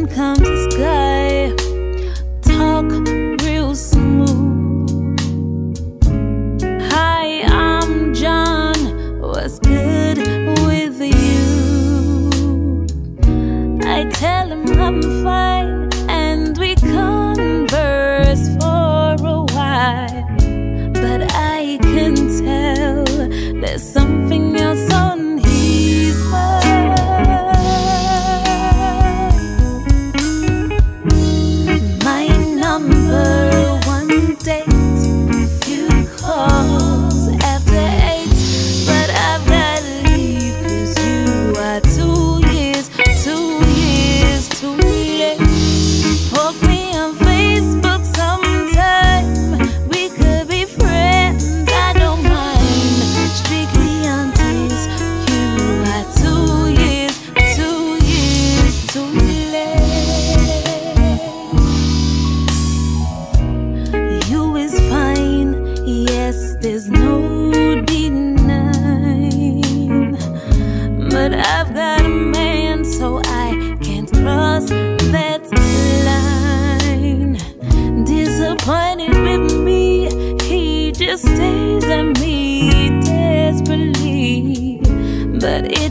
sun comes to sky Talk real smooth. Hi, I'm John. What's good with you? I tell him I'm fine.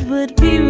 would be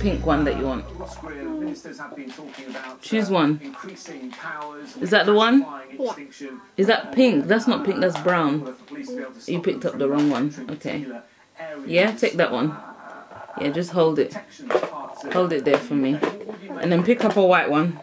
pink one that you want. Choose one. Is that the one? Is that pink? That's not pink, that's brown. You picked up the wrong one. Okay. Yeah, take that one. Yeah, just hold it. Hold it there for me. And then pick up a white one.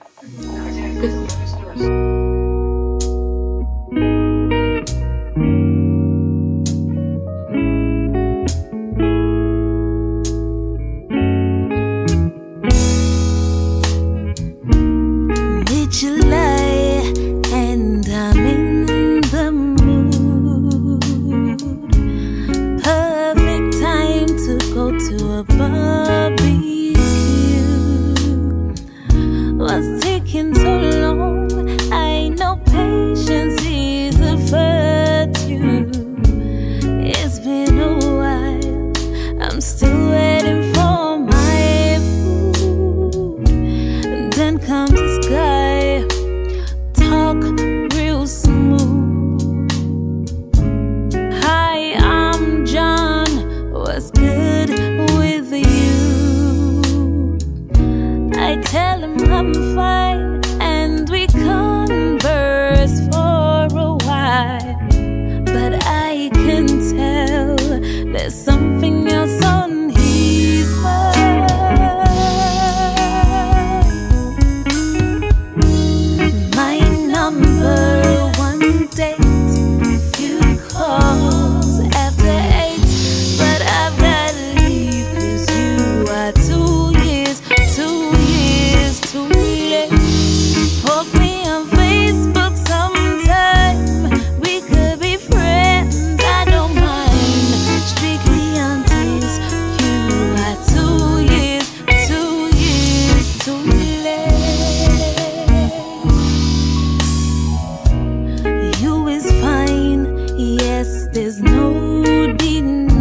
there's no denying.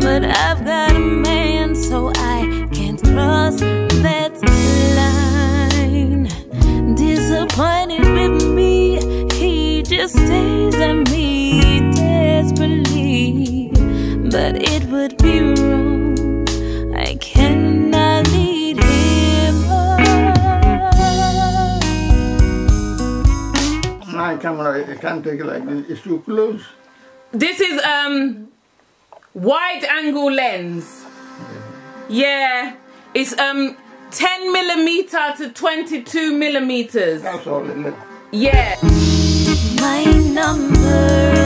But I've got a man, so I can't cross that line. Disappointed with me, he just stares at me desperately. But it would be wrong. My camera, I can't take it like this. It's too close. This is um wide angle lens. Yeah, it's um 10 millimeter to 22 millimeters. That's all it looks. Yeah. My number